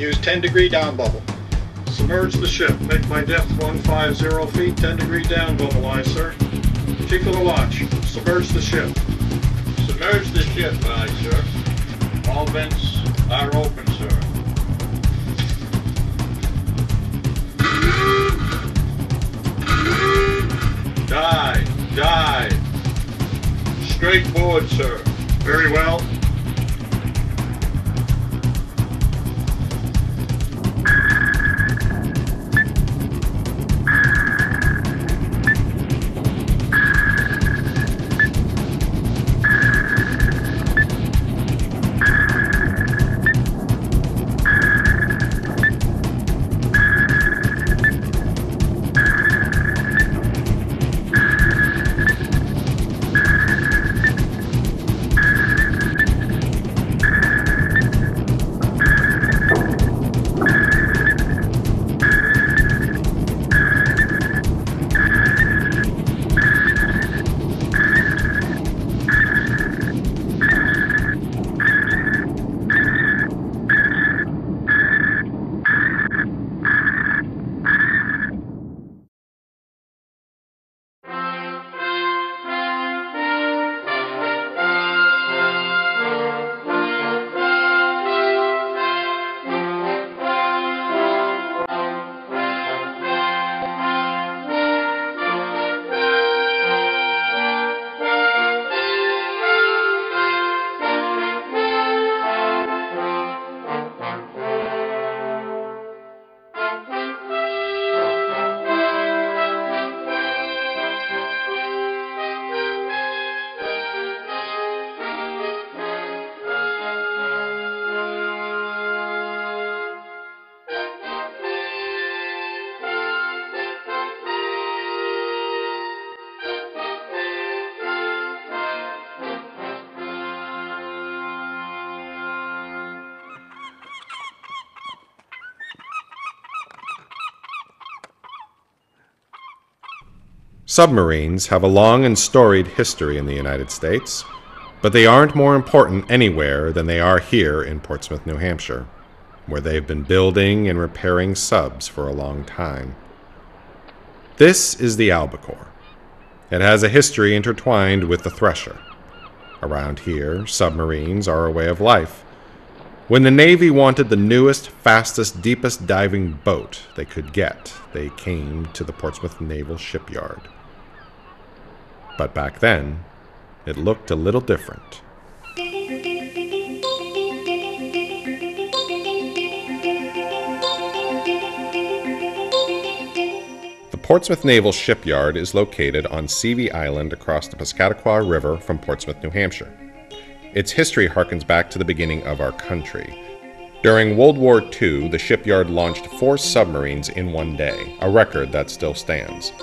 Use 10 degree down bubble. Submerge the ship. Make my depth 150 feet, 10 degree down bubble, aye, sir. Chief of the watch, submerge the ship. Submerge the ship, aye, sir. All vents are open, sir. Die, die. Straight board, sir. Very well. Submarines have a long and storied history in the United States, but they aren't more important anywhere than they are here in Portsmouth, New Hampshire, where they've been building and repairing subs for a long time. This is the Albacore. It has a history intertwined with the Thresher. Around here, submarines are a way of life. When the Navy wanted the newest, fastest, deepest diving boat they could get, they came to the Portsmouth Naval Shipyard. But back then, it looked a little different. The Portsmouth Naval Shipyard is located on Seavey Island across the Piscataqua River from Portsmouth, New Hampshire. Its history harkens back to the beginning of our country. During World War II, the shipyard launched four submarines in one day, a record that still stands.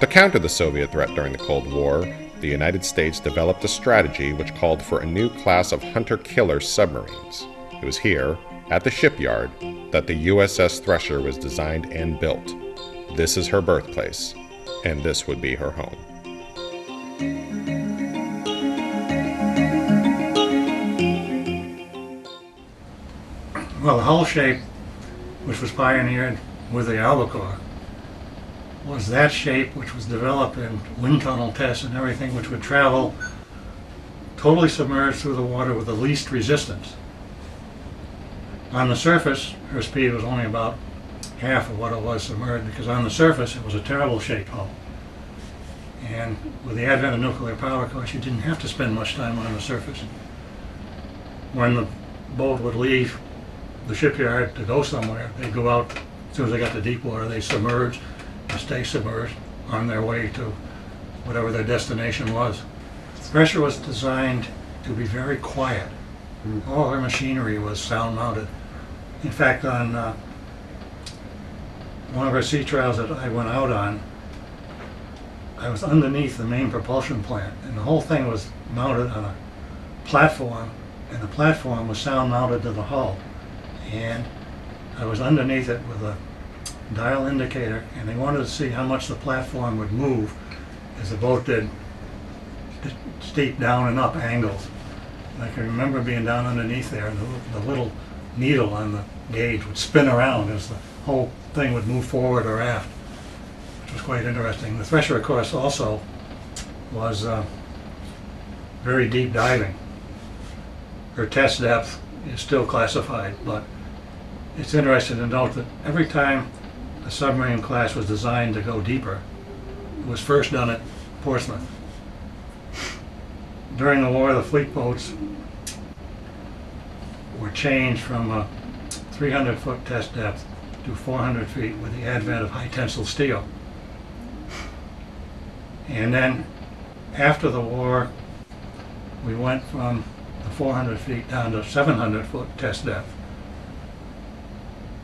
To counter the Soviet threat during the Cold War, the United States developed a strategy which called for a new class of hunter killer submarines. It was here, at the shipyard, that the USS Thresher was designed and built. This is her birthplace, and this would be her home. Well, the hull shape, which was pioneered with the Albacore, was that shape which was developed in wind tunnel tests and everything, which would travel totally submerged through the water with the least resistance. On the surface, her speed was only about half of what it was submerged because on the surface it was a terrible shaped hull. And with the advent of nuclear power, of course, you didn't have to spend much time on the surface. When the boat would leave the shipyard to go somewhere, they'd go out, as soon as they got to deep water, they submerge and stay submerged on their way to whatever their destination was. Thresher was designed to be very quiet. All her machinery was sound mounted. In fact, on uh, one of our sea trials that I went out on, I was underneath the main propulsion plant, and the whole thing was mounted on a platform, and the platform was sound mounted to the hull. And I was underneath it with a dial indicator, and they wanted to see how much the platform would move as the boat did steep down and up angles. And I can remember being down underneath there, and the, the little needle on the gauge would spin around as the whole thing would move forward or aft, which was quite interesting. The Thresher, of course, also was uh, very deep diving. Her test depth is still classified, but it's interesting to note that every time a submarine class was designed to go deeper, it was first done at Portsmouth. During the war, the fleet boats were changed from a 300 foot test depth to 400 feet with the advent of high tensile steel. And then after the war, we went from the 400 feet down to 700 foot test depth.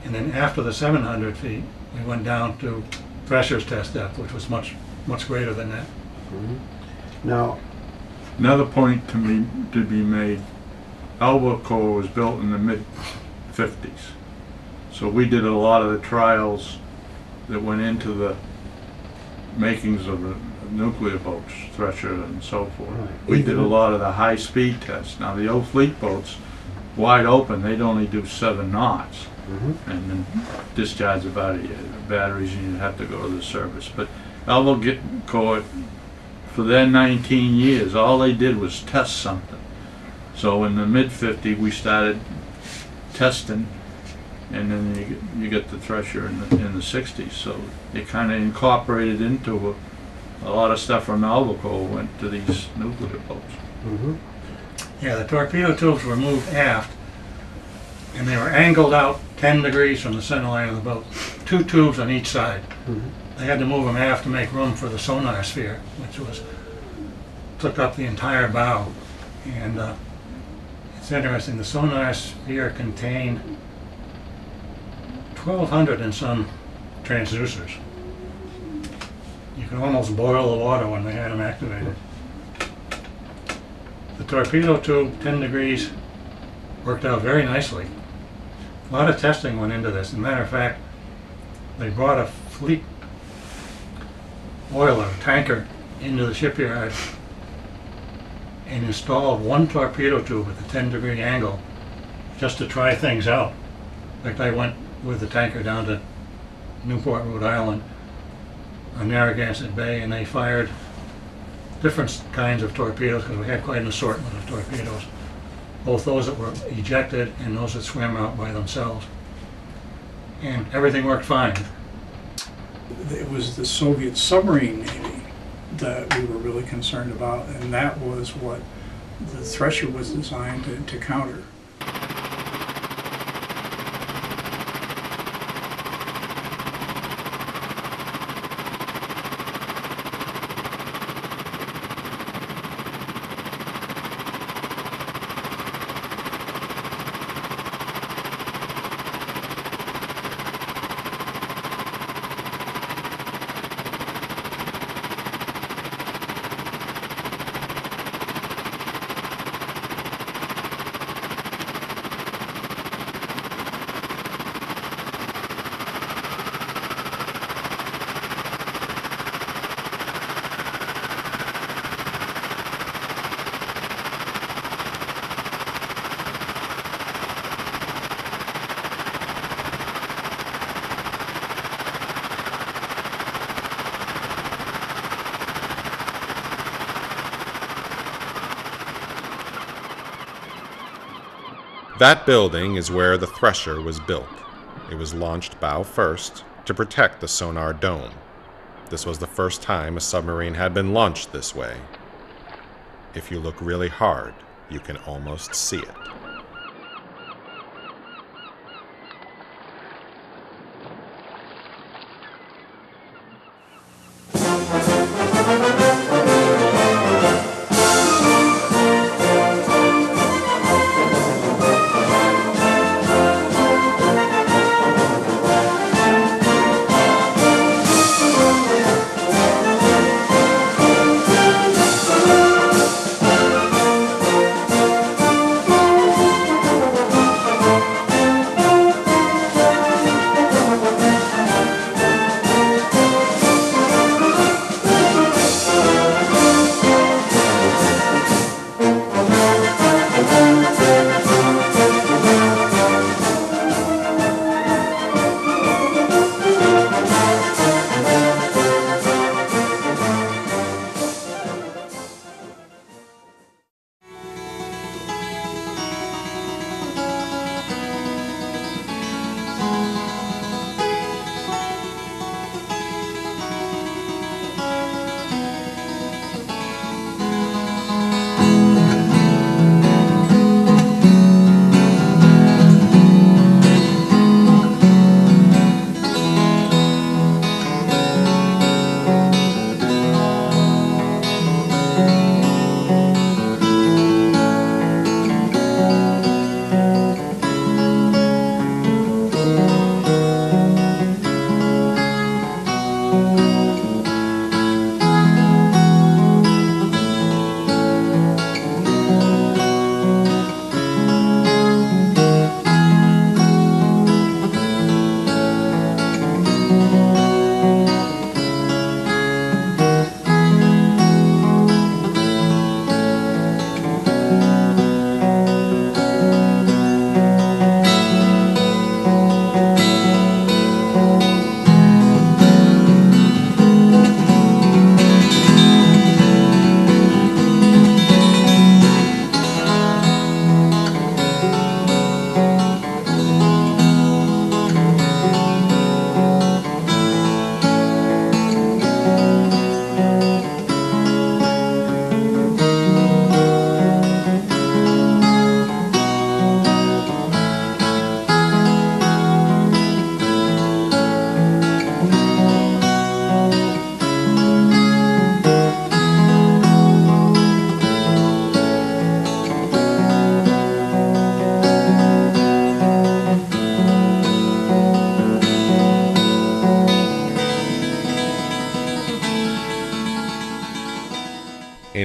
And then after the 700 feet, we went down to Thresher's test depth, which was much, much greater than that. Mm-hmm. Now, Another point to me to be made, Elba Albacore was built in the mid fifties. So we did a lot of the trials that went into the makings of the nuclear boats, Thresher and so forth. Right. We did a lot of the high speed tests. Now the old fleet boats, wide open, they'd only do seven knots and then discharge the battery, batteries and you'd have to go to the service. But Alva get caught for their 19 years, all they did was test something. So in the mid 50, we started testing, and then you get, you get the thresher in the, in the 60s. So it kind of incorporated into a, a lot of stuff from Albacore went to these nuclear boats. mhm. Yeah, the torpedo tubes were moved aft, and they were angled out 10 degrees from the center line of the boat. Two tubes on each side. Mhm. They had to move them aft to make room for the sonar sphere, which was, took up the entire bow. And uh, it's interesting, the sonar sphere contained 1,200 and some transducers. You could almost boil the water when they had them activated. The torpedo tube, 10 degrees, worked out very nicely. A lot of testing went into this. As a matter of fact, they brought a fleet oiler tanker into the shipyard and installed one torpedo tube at the 10 degree angle just to try things out. In fact, I went with the tanker down to Newport, Rhode Island on Narragansett Bay and they fired different kinds of torpedoes because we had quite an assortment of torpedoes. Both those that were ejected and those that swam out by themselves. And everything worked fine. it was the Soviet submarine navy that we were really concerned about, and that was what the Thresher was designed to, to counter. That building is where the Thresher was built. It was launched bow first to protect the sonar dome. This was the first time a submarine had been launched this way. If you look really hard, you can almost see it.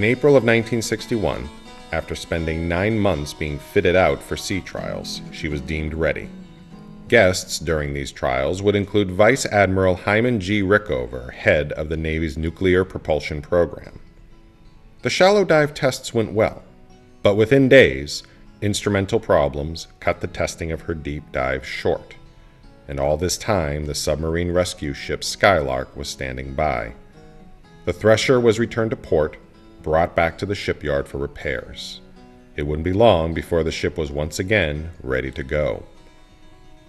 In April of 1961, after spending nine months being fitted out for sea trials, she was deemed ready. Guests during these trials would include Vice Admiral Hyman G. Rickover, head of the Navy's nuclear propulsion program. The shallow dive tests went well, but within days, instrumental problems cut the testing of her deep dive short. And all this time, the submarine rescue ship Skylark was standing by. The Thresher was returned to port, brought back to the shipyard for repairs. It wouldn't be long before the ship was once again ready to go.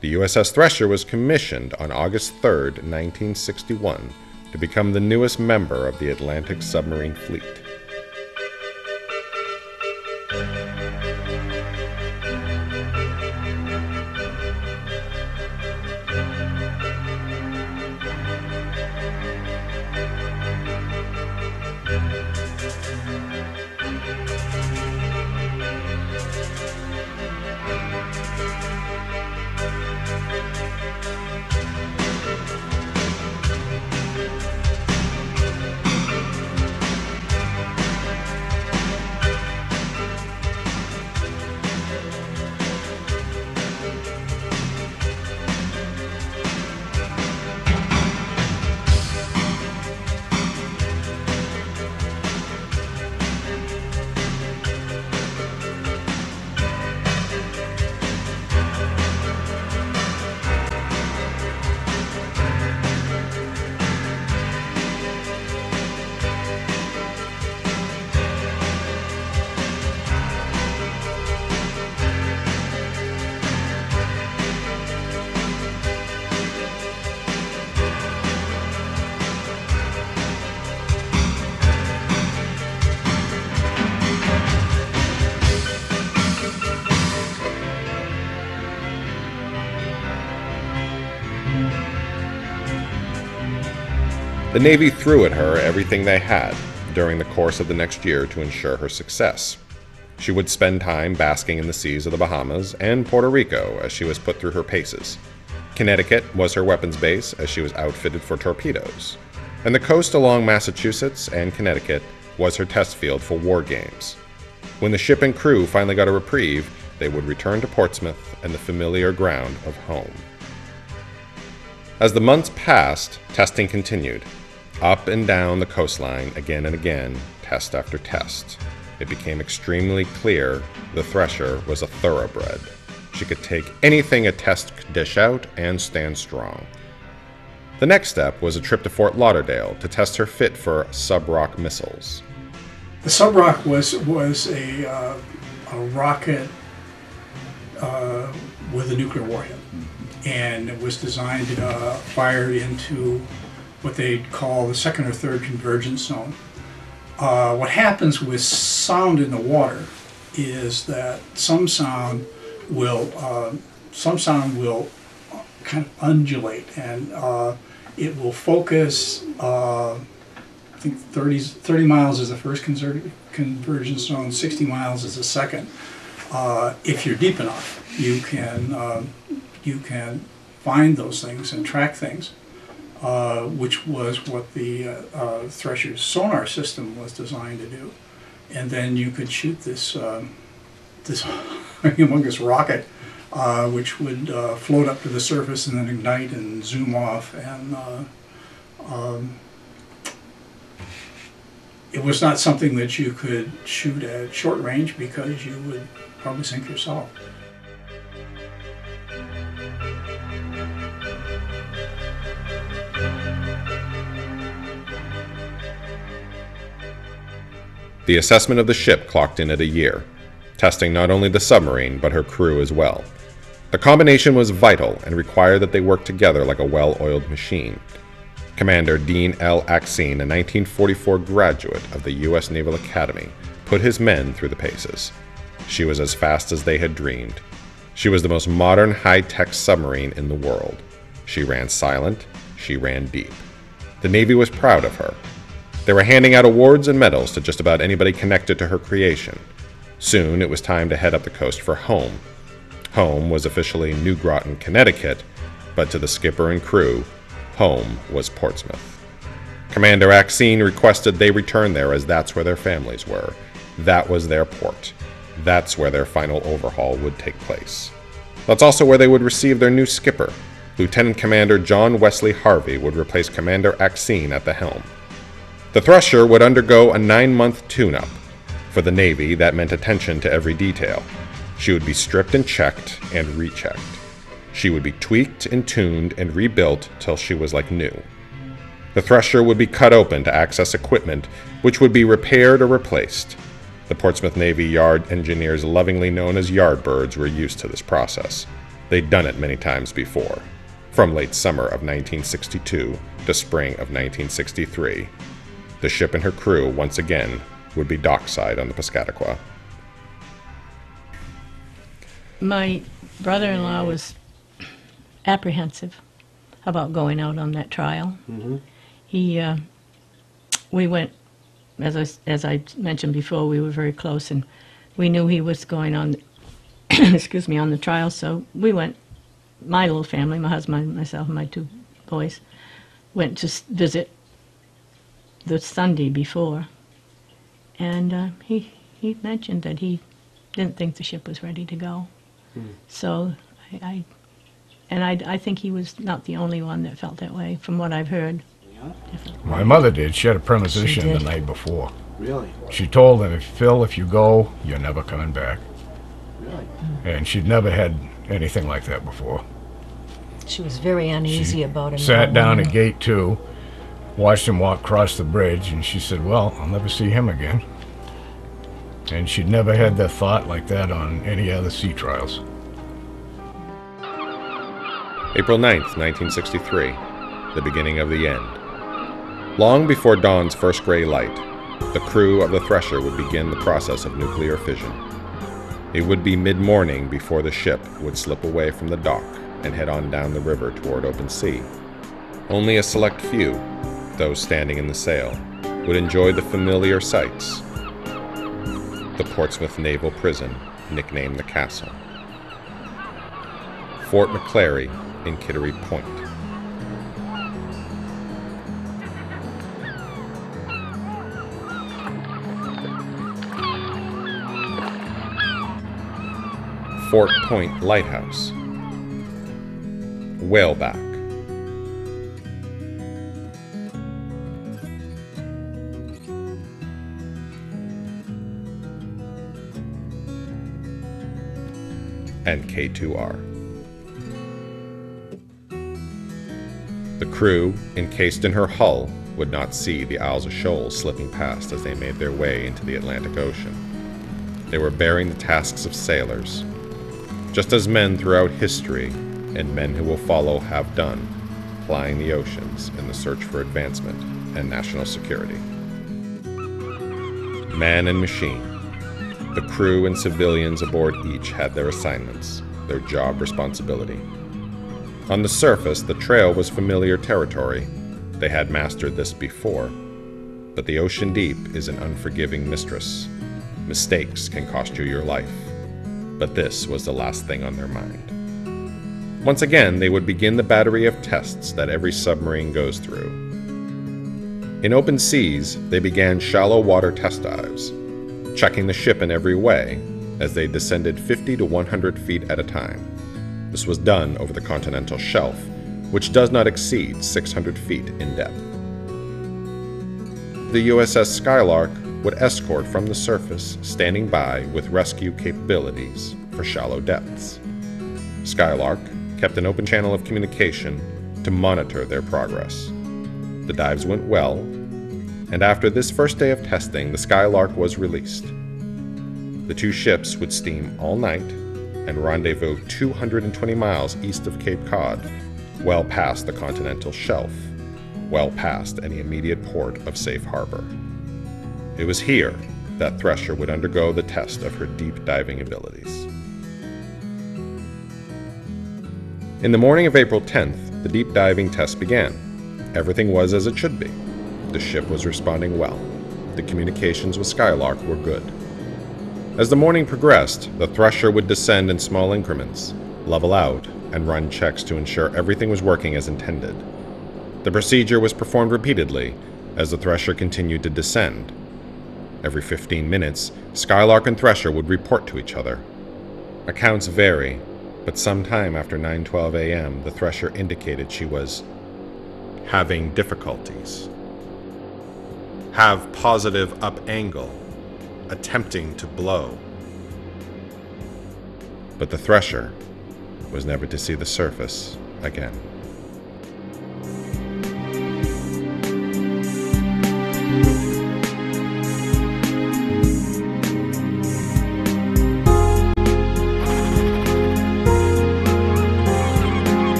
The USS Thresher was commissioned on August 3, 1961, to become the newest member of the Atlantic Submarine Fleet. Navy threw at her everything they had during the course of the next year to ensure her success. She would spend time basking in the seas of the Bahamas and Puerto Rico as she was put through her paces. Connecticut was her weapons base as she was outfitted for torpedoes. And the coast along Massachusetts and Connecticut was her test field for war games. When the ship and crew finally got a reprieve, they would return to Portsmouth and the familiar ground of home. As the months passed, testing continued. Up and down the coastline, again and again, test after test. It became extremely clear the Thresher was a thoroughbred. She could take anything a test could dish out and stand strong. The next step was a trip to Fort Lauderdale to test her fit for SUBROC missiles. The SUBROC was was a, uh, a rocket uh, with a nuclear warhead, and it was designed uh, fired into what they call the second or third convergence zone. Uh, what happens with sound in the water is that some sound will uh, some sound will kind of undulate and uh, it will focus. Uh, I think 30, 30 miles is the first convergence zone, 60 miles is the second. Uh, if you're deep enough, you can um, you can find those things and track things uh, which was what the uh, uh, Thresher's sonar system was designed to do. And then you could shoot this um, this humongous rocket, uh, which would uh, float up to the surface and then ignite and zoom off. And uh, um, it was not something that you could shoot at short range because you would probably sink yourself. The assessment of the ship clocked in at a year, testing not only the submarine but her crew as well. The combination was vital and required that they work together like a well oiled machine. Commander Dean L. Axene, a 1944 graduate of the U.S. Naval Academy, put his men through the paces. She was as fast as they had dreamed. She was the most modern high tech submarine in the world. She ran silent, she ran deep. The Navy was proud of her. They were handing out awards and medals to just about anybody connected to her creation. Soon it was time to head up the coast for home. Home was officially New Groton, Connecticut, but to the skipper and crew, home was Portsmouth. Commander Axene requested they return there as that's where their families were. That was their port. That's where their final overhaul would take place. That's also where they would receive their new skipper. Lieutenant Commander John Wesley Harvey would replace Commander Axene at the helm. The Thresher would undergo a nine month tune up. For the Navy, that meant attention to every detail. She would be stripped and checked and rechecked. She would be tweaked and tuned and rebuilt till she was like new. The Thresher would be cut open to access equipment which would be repaired or replaced. The Portsmouth Navy Yard engineers, lovingly known as Yardbirds, were used to this process. They'd done it many times before, from late summer of 1962 to spring of 1963. The ship and her crew, once again, would be dockside on the Piscataqua. My brother-in-law was apprehensive about going out on that trial. He, uh, we went, as I, s- as I mentioned before, we were very close, and we knew he was going on, excuse me, on the trial. So we went. My little family, my husband, myself, and my two boys, went to visit the Sunday before, and uh, he he mentioned that he didn't think the ship was ready to go. So I, I and I, I think he was not the only one that felt that way, from what I've heard. My mother did. She had a premonition the night before. Really? She told him, if Phil, if you go, you're never coming back. Really? And she'd never had anything like that before. She was very uneasy She about it. Sat down at gate two, watched him walk across the bridge, and she said, Well, I'll never see him again. And she'd never had that thought like that on any other sea trials. April 9th, 1963, the beginning of the end. Long before dawn's first gray light, the crew of the Thresher would begin the process of nuclear fission. It would be mid morning before the ship would slip away from the dock and head on down the river toward open sea. Only a select few, those standing in the sail, would enjoy the familiar sights. The Portsmouth Naval Prison, nicknamed the Castle. Fort McClary in Kittery Point. Fort Point Lighthouse. Whaleback. And K2R. The crew, encased in her hull, would not see the Isles of Shoals slipping past as they made their way into the Atlantic Ocean. They were bearing the tasks of sailors, just as men throughout history and men who will follow have done, plying the oceans in the search for advancement and national security. Man and machine, the crew and civilians aboard each had their assignments, their job responsibility. On the surface, the trail was familiar territory. They had mastered this before. But the ocean deep is an unforgiving mistress. Mistakes can cost you your life. But this was the last thing on their mind. Once again, they would begin the battery of tests that every submarine goes through. In open seas, they began shallow water test dives, checking the ship in every way as they descended 50 to 100 feet at a time. This was done over the continental shelf, which does not exceed 600 feet in depth. The USS Skylark would escort from the surface, standing by with rescue capabilities for shallow depths. Skylark kept an open channel of communication to monitor their progress. The dives went well, and after this first day of testing, the Skylark was released. The two ships would steam all night and rendezvous 220 miles east of Cape Cod, well past the continental shelf, well past any immediate port of safe harbor. It was here that Thresher would undergo the test of her deep diving abilities. In the morning of April 10th, the deep diving test began. Everything was as it should be. The ship was responding well. The communications with Skylark were good. As the morning progressed, the Thresher would descend in small increments, level out, and run checks to ensure everything was working as intended. The procedure was performed repeatedly, as the Thresher continued to descend. Every 15 minutes, Skylark and Thresher would report to each other. Accounts vary, but sometime after 9:12 a.m., the Thresher indicated she was having difficulties. Have positive up angle, attempting to blow. But the Thresher was never to see the surface again.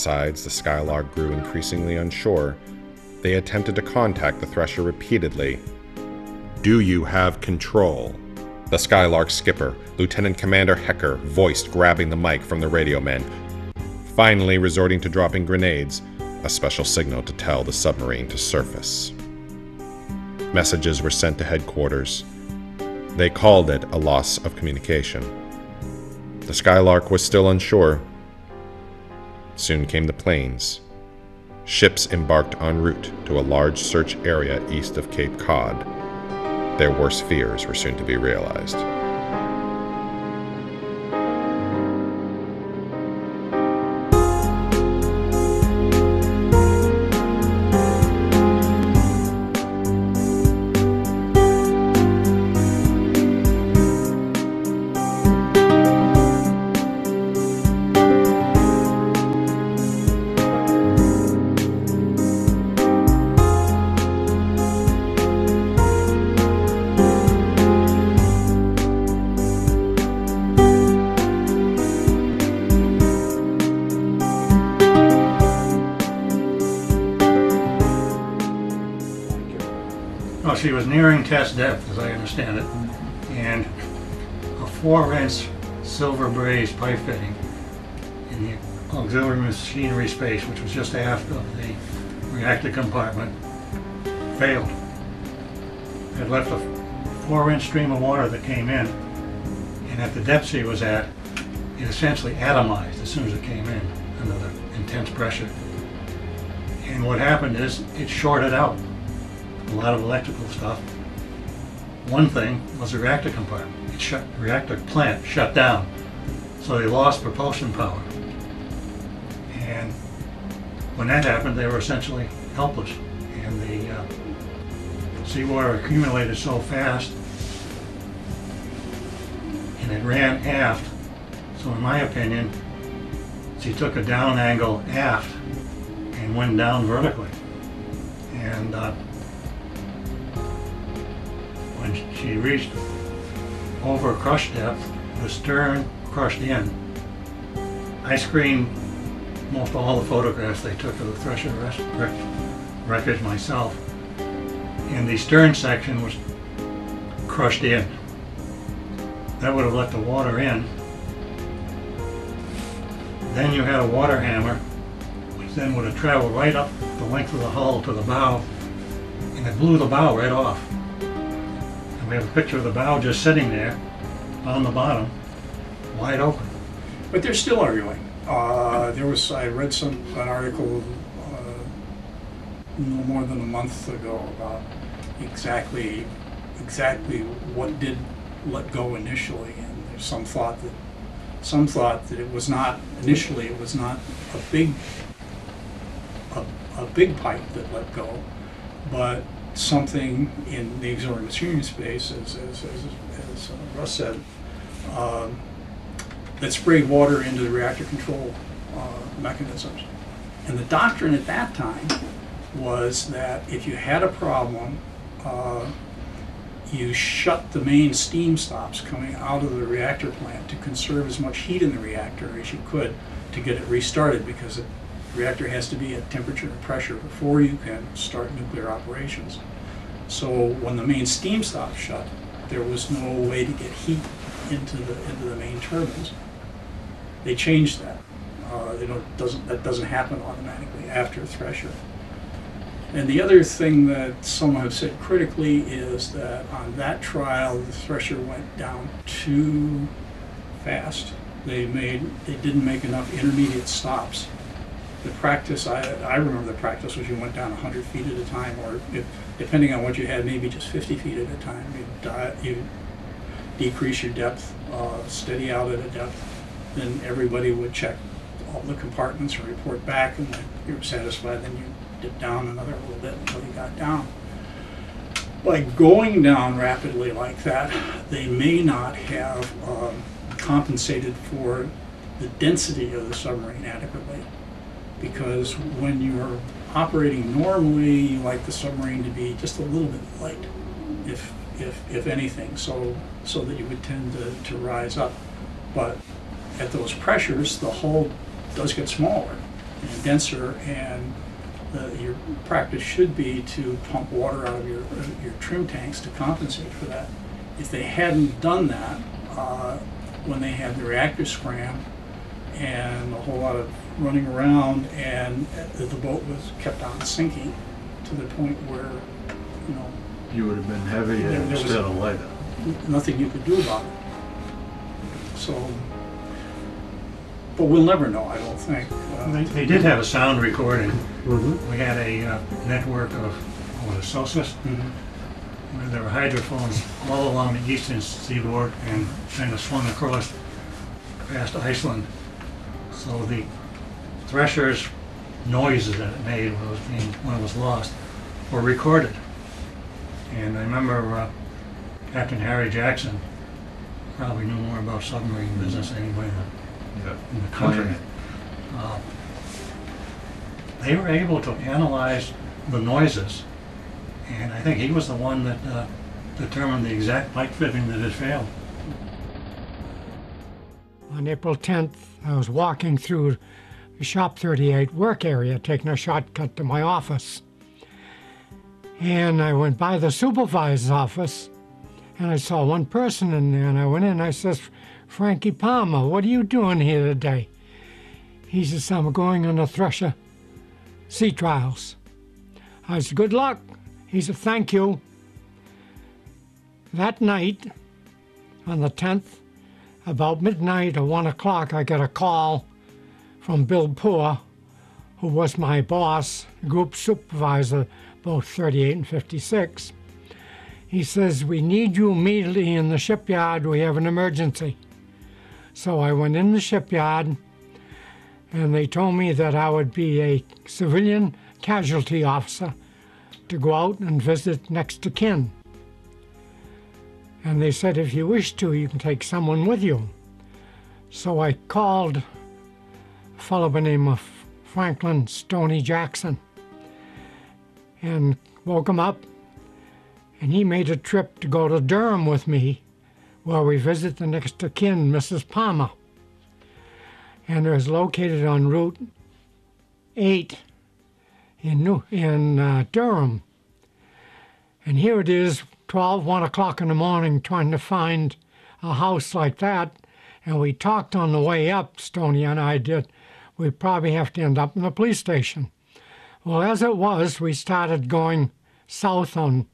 Topsides, the Skylark grew increasingly unsure. They attempted to contact the Thresher repeatedly. Do you have control? The Skylark skipper, Lieutenant Commander Hecker, voiced grabbing the mic from the radio men, finally resorting to dropping grenades, a special signal to tell the submarine to surface. Messages were sent to headquarters. They called it a loss of communication. The Skylark was still unsure. Soon came the planes. Ships embarked en route to a large search area east of Cape Cod. Their worst fears were soon to be realized. Nearing test depth, as I understand it, and a four-inch silver braze pipe fitting in the auxiliary machinery space, which was just aft of the reactor compartment, failed. It left a four-inch stream of water that came in, and at the depth she was at, it essentially atomized as soon as it came in under the intense pressure. And what happened is it shorted out a lot of electrical stuff. One thing was the reactor compartment. It shut, reactor plant shut down, so they lost propulsion power. And when that happened, they were essentially helpless. And the uh, seawater accumulated so fast, and it ran aft. So in my opinion, she took a down angle aft and went down vertically. And uh, when she reached over crush depth, the stern crushed in. I screened most all the photographs they took of the Thresher res- wreck- wreckage myself, and the stern section was crushed in. That would have let the water in. Then you had a water hammer, which then would have traveled right up the length of the hull to the bow, and it blew the bow right off. We have a picture of the bow just sitting there on the bottom, wide open. But they're still arguing. Uh, there was, I read some, an article uh, no more than a month ago about exactly, exactly what did let go initially. And there's some thought that, some thought that it was not, initially it was not a big, a, a big pipe that let go, but something in the auxiliary machinery space, as, as, as, as uh, Russ said, um, that sprayed water into the reactor control uh, mechanisms. And the doctrine at that time was that if you had a problem, uh, you shut the main steam stops coming out of the reactor plant to conserve as much heat in the reactor as you could to get it restarted because the reactor has to be at temperature and pressure before you can start nuclear operations. So when the main steam stops shut, there was no way to get heat into the into the main turbines. They changed that. Uh, they don't doesn't that doesn't happen automatically after a Thresher. And the other thing that some have said critically is that on that trial, the Thresher went down too fast they made, they didn't make enough intermediate stops. The practice, I, I remember the practice was you went down hundred feet at a time, or if, depending on what you had, maybe just fifty feet at a time. You di you decrease your depth, uh, steady out at a depth, then everybody would check all the compartments and report back, and when you were satisfied, then you dip down another little bit until you got down. By going down rapidly like that, they may not have um, compensated for the density of the submarine adequately. Because when you're operating normally, you like the submarine to be just a little bit light, if, if, if anything, so, so that you would tend to, to rise up. But at those pressures, the hull does get smaller and denser, and your practice should be to pump water out of your, uh, your trim tanks to compensate for that. If they hadn't done that, uh, when they had the reactor scram and a whole lot of running around, and the boat was kept on sinking to the point where, you know, You would have been heavier There- there was instead a- of lighter. nothing you could do about it. So, but we'll never know, I don't think. Uh, They, they did have a sound recording. Mhm. We had a uh, network of, what, a SOSUS, mhm. where there were hydrophones all along the eastern seaboard and kind of swung across past Iceland. So the threshers noises that it made when it was being, when it was lost were recorded. And I remember uh, Captain Harry Jackson probably knew more about submarine business anyway than Yeah. in the country. Uh, They were able to analyze the noises, and I think he was the one that uh, determined the exact pipe fitting that had failed. On April 10th, I was walking through the Shop 38 work area, taking a shortcut to my office. And I went by the supervisor's office, and I saw one person in there, and I went in and I says, Frankie Palmer, what are you doing here today? He says, I'm going on the Thresher sea trials. I said, good luck. He said, thank you. That night, on the 10th, about midnight or one o'clock, I got a call from Bill Poor, who was my boss, group supervisor, both 38 and 56. He says, We need you immediately in the shipyard. We have an emergency. So I went in the shipyard, and they told me that I would be a civilian casualty officer to go out and visit next to kin. And they said, if you wish to, you can take someone with you. So I called fellow by the name of Franklin Stoney Jackson and woke him up. And he made a trip to go to Durham with me, where we visit the next of kin, Mrs. Palmer. And it was located on Route 8 in, New, in uh, Durham. And here it is, 12, 1 o'clock in the morning, trying to find a house like that. And we talked on the way up, Stony and I did. We'd probably have to end up in the police station. Well, as it was, we started going south on,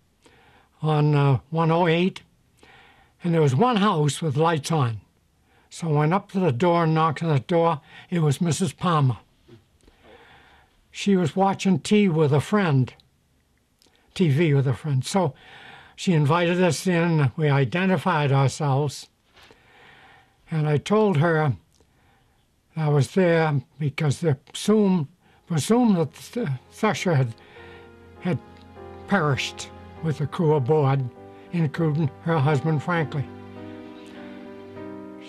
on uh, 108, and there was one house with lights on. So I went up to the door and knocked on the door. It was Mrs. Palmer. She was watching tea with a friend, TV with a friend. So she invited us in. We identified ourselves. And I told her I was there because they assumed, presumed that the Thresher had, had perished with the crew aboard, including her husband, Franklin.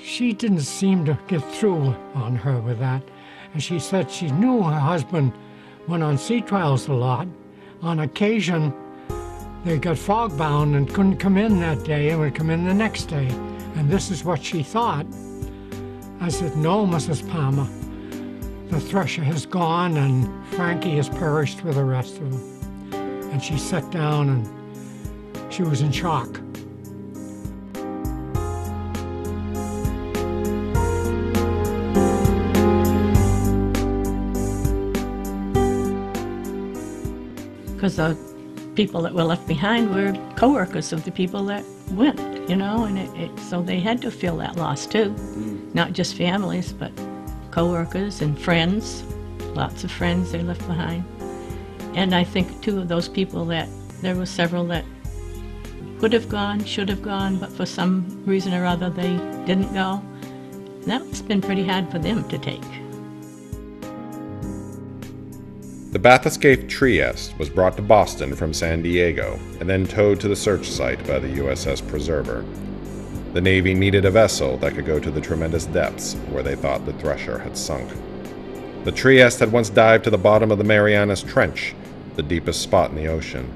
She didn't seem to get through on her with that. And she said she knew her husband went on sea trials a lot. On occasion, they got fog bound and couldn't come in that day and would come in the next day. And this is what she thought. I said, No, Mrs. Palmer. The Thresher has gone and Frankie has perished with the rest of them. And she sat down and she was in shock. because the people that were left behind were coworkers of the people that went, you know, and it, it, so they had to feel that loss too. Mm. Not just families, but coworkers and friends. Lots of friends they left behind. And I think two of those people that there were several that could have gone, should have gone, but for some reason or other they didn't go. That's been pretty hard for them to take. The Bathyscaphe Trieste was brought to Boston from San Diego and then towed to the search site by the USS Preserver. The Navy needed a vessel that could go to the tremendous depths where they thought the Thresher had sunk. The Trieste had once dived to the bottom of the Marianas Trench, the deepest spot in the ocean.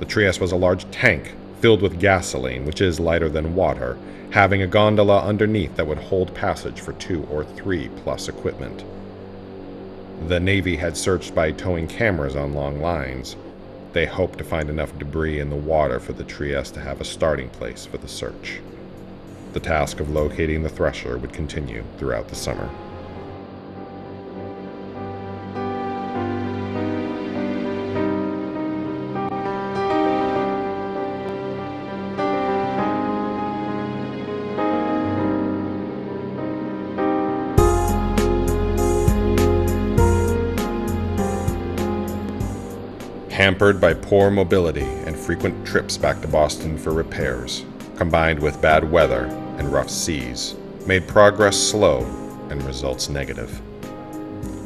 The Trieste was a large tank filled with gasoline, which is lighter than water, having a gondola underneath that would hold passage for two or three plus equipment. The Navy had searched by towing cameras on long lines. They hoped to find enough debris in the water for the Trieste to have a starting place for the search. The task of locating the Thresher would continue throughout the summer. Hampered by poor mobility and frequent trips back to Boston for repairs, combined with bad weather and rough seas, made progress slow and results negative.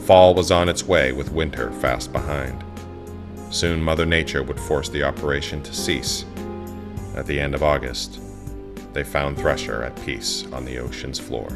Fall was on its way with winter fast behind. Soon Mother Nature would force the operation to cease. At the end of August, they found Thresher at peace on the ocean's floor.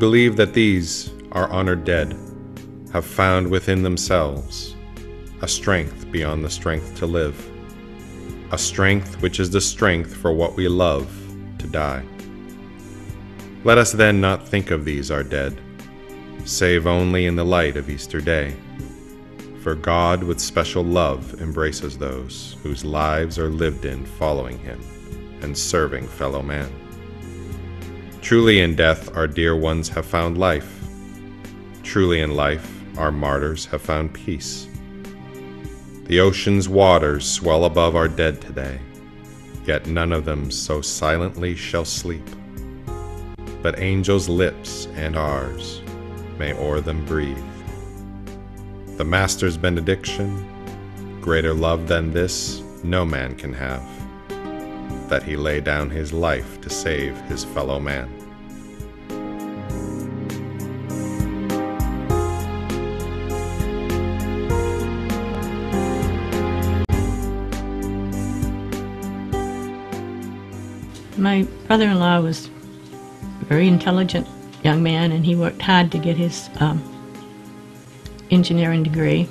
Believe that these, our honored dead, have found within themselves a strength beyond the strength to live, a strength which is the strength for what we love to die. Let us then not think of these our dead, save only in the light of Easter Day. For God with special love embraces those whose lives are lived in following Him and serving fellow man. Truly in death our dear ones have found life. Truly in life our martyrs have found peace. The ocean's waters swell above our dead today, yet none of them so silently shall sleep. But angels' lips and ours may o'er them breathe. The Master's benediction, greater love than this, no man can have that he lay down his life to save his fellow man. My brother in law was a very intelligent young man, and he worked hard to get his um, engineering degree.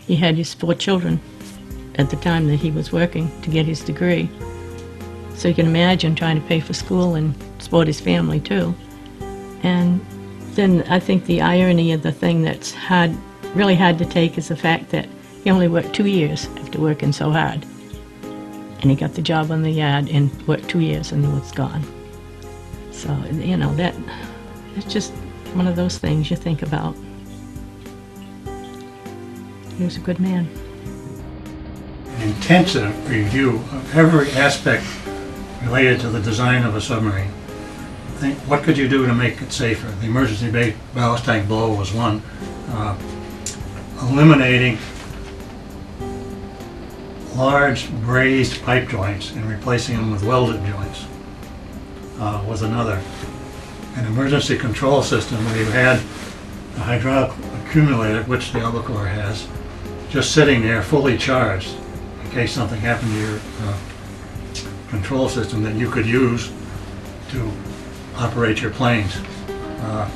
He had his four children at the time that he was working to get his degree. So you can imagine trying to pay for school and support his family too. And then I think the irony of the thing that's hard, really hard to take is the fact that he only worked two years after working so hard. And he got the job on the yard and worked two years and then was gone. So, you know, that it's just one of those things you think about. He was a good man. An intensive review of every aspect related to the design of a submarine. Think, what could you do to make it safer? The emergency ba- ballast tank blow was one. Uh, eliminating large brazed pipe joints and replacing them with welded joints uh, was another. An emergency control system where you had a hydraulic accumulator, which the Albacore has, just sitting there fully charged in case something happened to your uh, control system that you could use to operate your planes. Uh,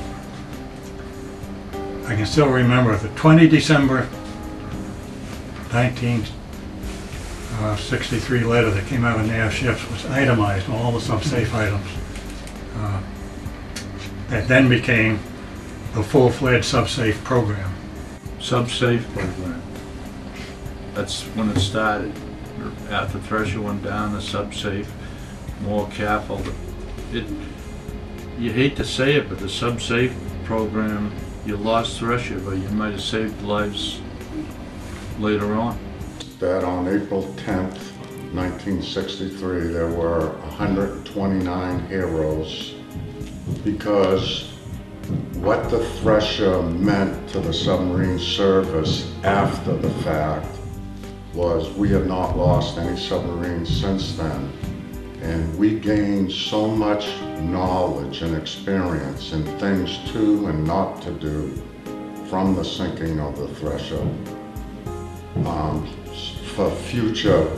I can still remember the 20 December 1963 letter that came out of NAV ships was itemized all the sub-safe items. Uh, that then became the full-fledged sub-safe program. Sub-safe program. That's when it started. After Thresher went down, the sub-safe, more careful. It, you hate to say it, but the sub-safe program, you lost Thresher, but you might have saved lives later on. that on April 10th, 1963, there were 129 heroes because what the Thresher meant to the submarine service after the fact was we have not lost any submarines since then. And we gained so much knowledge and experience in things to and not to do from the sinking of the Thresher um, for future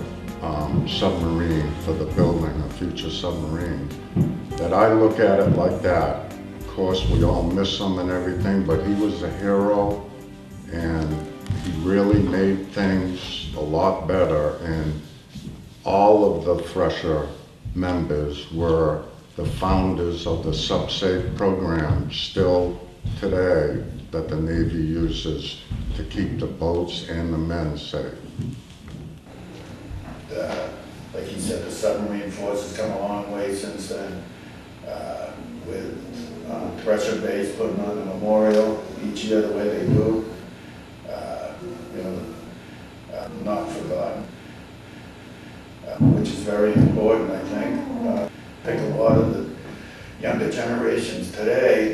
um, submarine, for the building of future submarine, that I look at it like that. Of course, we all miss him and everything, but he was a hero and he really made things a lot better and all of the Thresher members were the founders of the subsafe program still today that the Navy uses to keep the boats and the men safe. Like he said, the submarine force has come a long way since then, uh, with uh, Thresher Base putting on a memorial each year the way they do. uh, You know, uh, not forgotten, uh, which is very important, I think. Uh, I think a lot of the younger generations today,